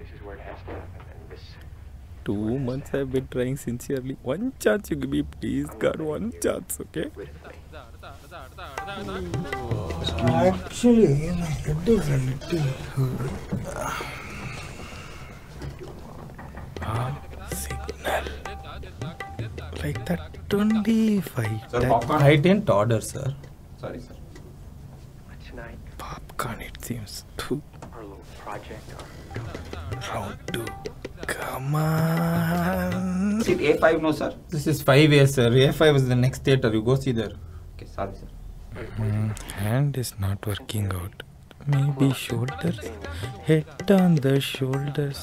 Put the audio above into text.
This is where it has to happen. And this two months I've been trying sincerely. One chance you give me, please, God, one chance, okay? Actually, my head is a little ah, signal like that only fight. Sir, that I didn't order, sir. Sorry, sir. Popcorn, it seems. Too. Our little project. Our round two. Come on. Seat A5, no, sir. This is 5A, sir. A5 is the next theater. You go see there. Okay, sorry, sir. Mm, hand is not working out. Maybe shoulders. Head on the shoulders.